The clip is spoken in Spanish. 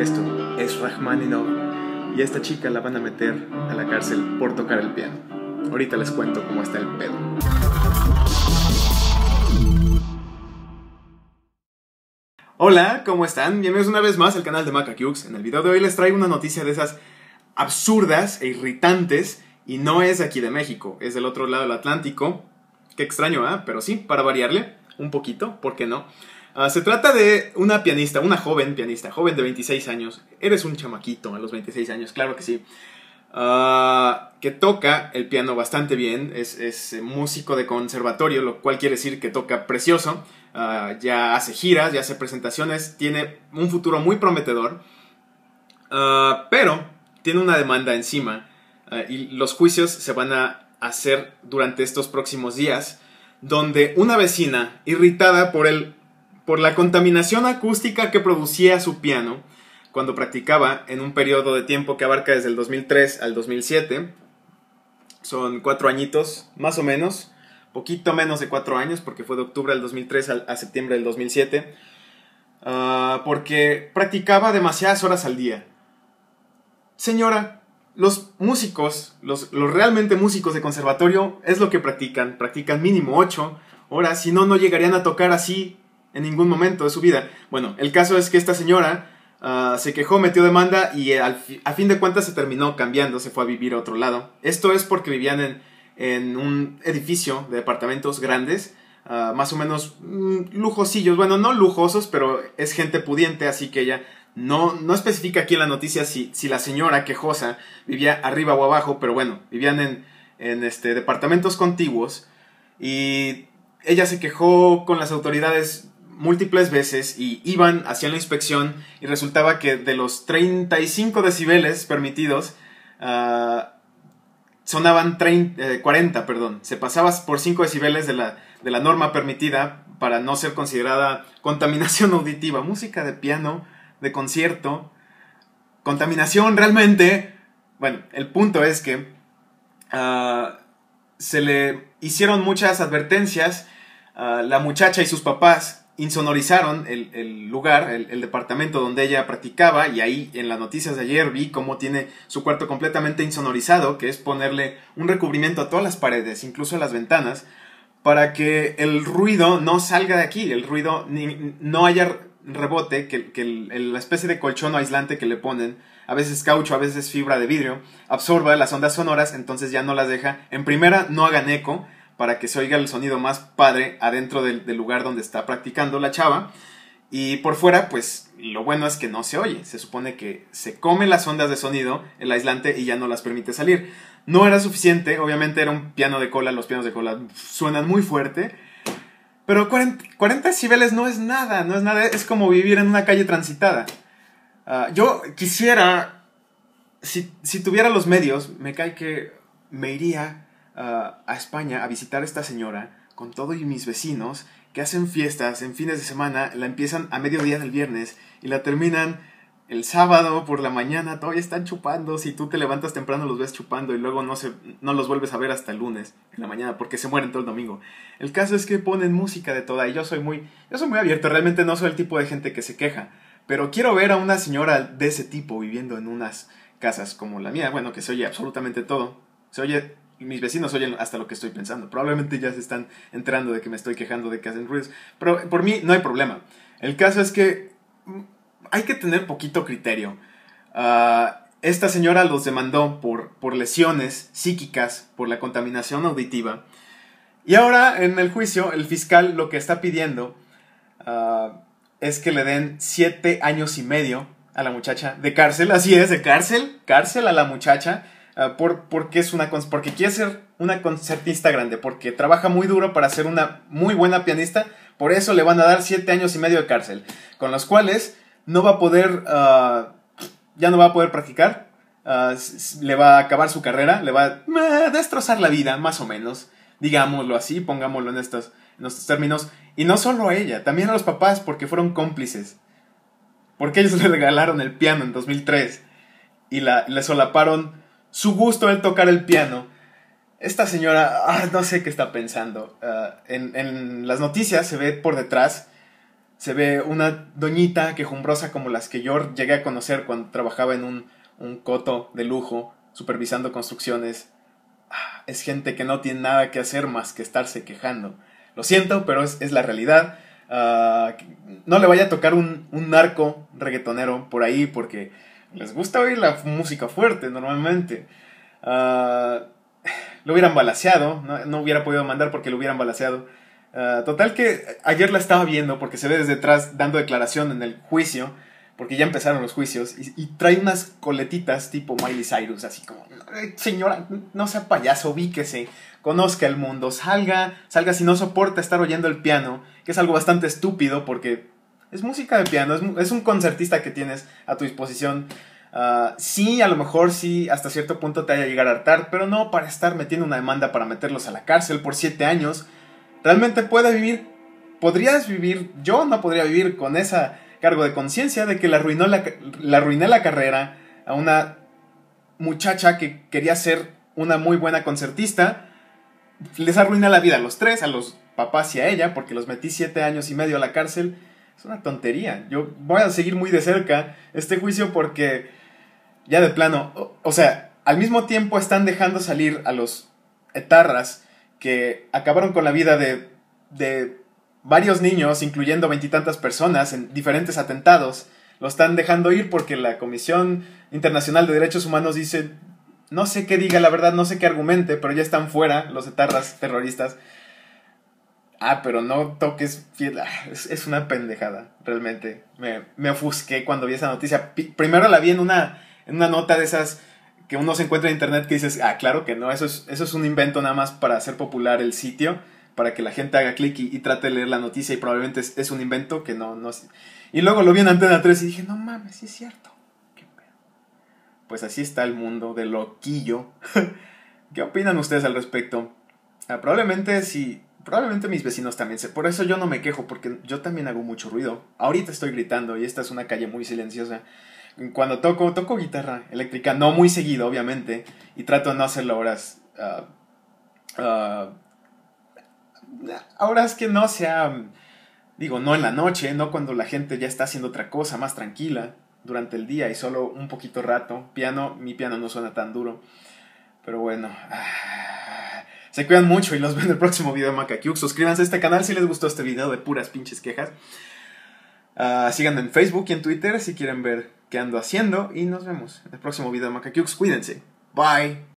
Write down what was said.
Esto es Rachmaninoff y a esta chica la van a meter a la cárcel por tocar el piano. Ahorita les cuento cómo está el pedo. Hola, ¿cómo están? Bienvenidos una vez más al canal de Macacukes. En el video de hoy les traigo una noticia de esas absurdas e irritantes y no es aquí de México, es del otro lado del Atlántico. Qué extraño, ¿ah? Pero sí, para variarle un poquito, ¿por qué no? Ah, se trata de una pianista, una joven pianista, joven de 26 años. Eres un chamaquito a los 26 años, claro que sí. Ah, que toca el piano bastante bien, es, músico de conservatorio, lo cual quiere decir que toca precioso. Ah, ya hace giras, ya hace presentaciones, tiene un futuro muy prometedor. pero tiene una demanda encima y los juicios se van a hacer durante estos próximos días, donde una vecina, irritada por el por la contaminación acústica que producía su piano cuando practicaba en un periodo de tiempo que abarca desde el 2003 al 2007. Son cuatro añitos, más o menos, poquito menos de cuatro años, porque fue de octubre del 2003 a, septiembre del 2007, ah, porque practicaba demasiadas horas al día. Señora, los músicos, los, los realmente músicos de conservatorio, es lo que practican, practican mínimo ocho horas, si no, no llegarían a tocar así en ningún momento de su vida. Bueno, el caso es que esta señora ah, se quejó, metió demanda y a fin de cuentas se terminó cambiando, se fue a vivir a otro lado. Esto es porque vivían en, en un edificio de departamentos grandes, ah, más o menos mm, lujosillos, bueno, no lujosos, pero es gente pudiente, así que ella no, no especifica aquí en la noticia si, si la señora quejosa vivía arriba o abajo, pero bueno, vivían en, en este, departamentos contiguos y ella se quejó con las autoridades múltiples veces y iban, hacían la inspección y resultaba que de los 35 decibeles permitidos, ah, sonaban 40, eh, perdón. Se pasaba por 5 decibeles de la, de la norma permitida para no ser considerada contaminación auditiva. Música de piano, de concierto, contaminación realmente. Bueno, el punto es que ah, se le hicieron muchas advertencias. a la muchacha y sus papás insonorizaron el, lugar, el, departamento donde ella practicaba y ahí en las noticias de ayer vi cómo tiene su cuarto completamente insonorizado, que es ponerle un recubrimiento a todas las paredes, incluso a las ventanas, para que el ruido no salga de aquí, el ruido no haya rebote, que, la especie de colchón aislante que le ponen, a veces caucho, a veces fibra de vidrio, absorba las ondas sonoras, entonces ya no las deja, en primera no hagan eco, para que se oiga el sonido más padre adentro del, lugar donde está practicando la chava. Y por fuera, pues lo bueno es que no se oye. Se supone que se come las ondas de sonido, el aislante, y ya no las permite salir. No era suficiente, obviamente era un piano de cola, los pianos de cola suenan muy fuerte. Pero 40, 40 decibeles no es nada, no es nada, es como vivir en una calle transitada. Ah, yo quisiera, si, si tuviera los medios, me cae que me iría a España a visitar a esta señora con todos mis vecinos que hacen fiestas en fines de semana, la empiezan a mediodía del viernes y la terminan el sábado por la mañana, todavía están chupando, si tú te levantas temprano los ves chupando y luego no, se, no los vuelves a ver hasta el lunes en la mañana porque se mueren todo el domingo. El caso es que ponen música de toda y yo soy muy, yo soy muy abierto, realmente no soy el tipo de gente que se queja, pero quiero ver a una señora de ese tipo viviendo en unas casas como la mía, bueno, que se oye absolutamente todo, se oye mis vecinos oyen hasta lo que estoy pensando. Probablemente ya se están enterando de que me estoy quejando de que hacen ruidos. Pero por mí no hay problema. El caso es que mm, hay que tener poquito criterio. Ah, esta señora los demandó por, por lesiones psíquicas, por la contaminación auditiva. Y ahora en el juicio el fiscal lo que está pidiendo ah, es que le den siete años y medio a la muchacha de cárcel. Así es, de cárcel, cárcel a la muchacha Ah, por, porque, es una, porque quiere ser una concertista grande, porque trabaja muy duro para ser una muy buena pianista, por eso le van a dar siete años y medio de cárcel, con los cuales no va a poder, ah, ya no va a poder practicar, ah, le va a acabar su carrera, le va a destrozar la vida, más o menos, digámoslo así, pongámoslo en estos, en estos términos, y no solo a ella, también a los papás, porque fueron cómplices, porque ellos le regalaron el piano en 2003 y la, le solaparon su gusto el tocar el piano. Esta señora, ah, no sé qué está pensando. Ah, en, las noticias se ve por detrás, se ve una doñita quejumbrosa como las que yo llegué a conocer cuando trabajaba en un, un coto de lujo, supervisando construcciones. Ah, es gente que no tiene nada que hacer más que estarse quejando. Lo siento, pero es, es la realidad. No le vaya a tocar un, un narco reggaetonero por ahí porque les gusta oír la música fuerte normalmente. Uh, lo hubieran balaseado, no, no, hubiera podido mandar porque lo hubieran balaseado. Uh, total que ayer la estaba viendo porque se ve desde atrás dando declaración en el juicio, porque ya empezaron los juicios, y, y trae unas coletitas tipo Miley Cyrus, así como, señora, no sea payaso, ubíquese, conozca el mundo, salga, salga si no soporta estar oyendo el piano, que es algo bastante estúpido porque es música de piano, es, es un concertista que tienes a tu disposición. Uh, sí, a lo mejor sí, hasta cierto punto te haya llegar a hartar, pero no para estar metiendo una demanda para meterlos a la cárcel por siete años. Realmente puede vivir, podrías vivir, yo no podría vivir con esa cargo de conciencia de que le, arruinó la, arruiné la carrera a una muchacha que quería ser una muy buena concertista. Les arruiné la vida a los tres, a los papás y a ella, porque los metí siete años y medio a la cárcel. Es una tontería. Yo voy a seguir muy de cerca este juicio porque ya de plano, o, sea, al mismo tiempo están dejando salir a los etarras que acabaron con la vida de, de varios niños, incluyendo veintitantas personas en diferentes atentados. Lo están dejando ir porque la Comisión Internacional de Derechos Humanos dice, no sé qué diga, la verdad, no sé qué argumente, pero ya están fuera los etarras terroristas. Ah, pero no toques es, es, una pendejada, realmente. Me, me ofusqué cuando vi esa noticia. Primero la vi en una, en una nota de esas que uno se encuentra en internet que dices, ah, claro que no, eso es, eso es un invento nada más para hacer popular el sitio, para que la gente haga clic y, y, trate de leer la noticia y probablemente es, es, un invento que no, no... Y luego lo vi en Antena 3 y dije, no mames, sí es cierto. ¿Qué pues así está el mundo de loquillo. ¿Qué opinan ustedes al respecto? Ah, probablemente si Probablemente mis vecinos también se. Por eso yo no me quejo, porque yo también hago mucho ruido. Ahorita estoy gritando y esta es una calle muy silenciosa. Cuando toco, toco guitarra eléctrica, no muy seguido, obviamente, y trato de no hacerlo horas. Uh, uh, horas que no sea. Digo, no en la noche, no cuando la gente ya está haciendo otra cosa, más tranquila, durante el día y solo un poquito rato. Piano, mi piano no suena tan duro. Pero bueno. Uh, se cuidan mucho y los ven en el próximo video de Macaque. Suscríbanse a este canal si les gustó este video de puras pinches quejas. Uh, síganme en Facebook y en Twitter si quieren ver qué ando haciendo. Y nos vemos en el próximo video de Macaque. Cuídense. Bye.